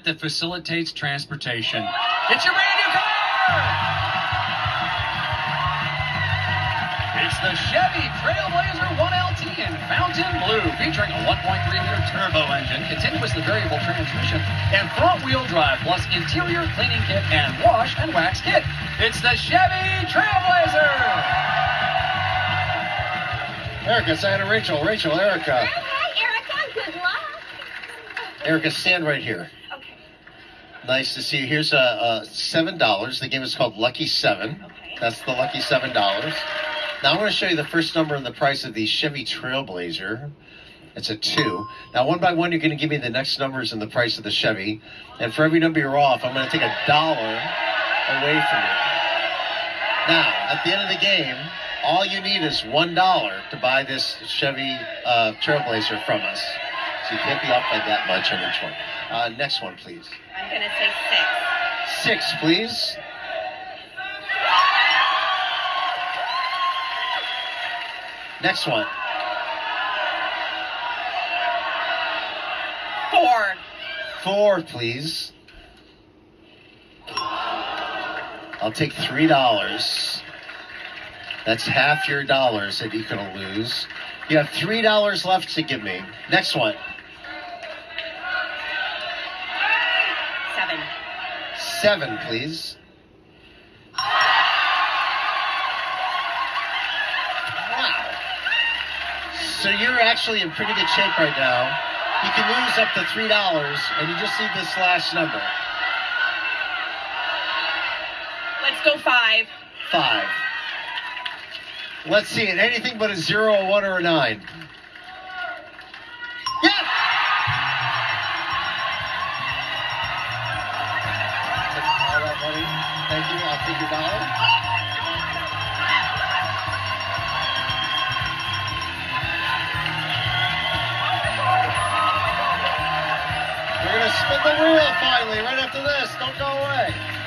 that facilitates transportation. It's your brand new car! It's the Chevy Trailblazer 1LT in Fountain Blue, featuring a 1.3-liter turbo engine, continuously variable transmission, and front-wheel drive, plus interior cleaning kit and wash and wax kit. It's the Chevy Trailblazer! Erica, say hi to Rachel. Rachel, Erica. Hi, Erica. Good luck. Erica, stand right here. Nice to see you. Here's uh, uh, seven dollars. The game is called Lucky Seven. Okay. That's the lucky seven dollars. Now I'm going to show you the first number in the price of the Chevy Trailblazer. It's a two. Now one by one, you're going to give me the next numbers in the price of the Chevy, and for every number you're off, I'm going to take a dollar away from you. Now at the end of the game, all you need is one dollar to buy this Chevy uh, Trailblazer from us. So you can't be off by that much on each one. Uh, next one, please. I'm going to say six. Six, please. Next one. Four. Four, please. I'll take three dollars. That's half your dollars that you're gonna lose. You have three dollars left to give me. Next one. Seven. Seven, please. Wow. So you're actually in pretty good shape right now. You can lose up to three dollars, and you just need this last number. Let's go five. Five. Let's see it. Anything but a zero, a one, or a nine. Thank you. I'll take your dollar. We're gonna spin the wheel finally right after this. Don't go away.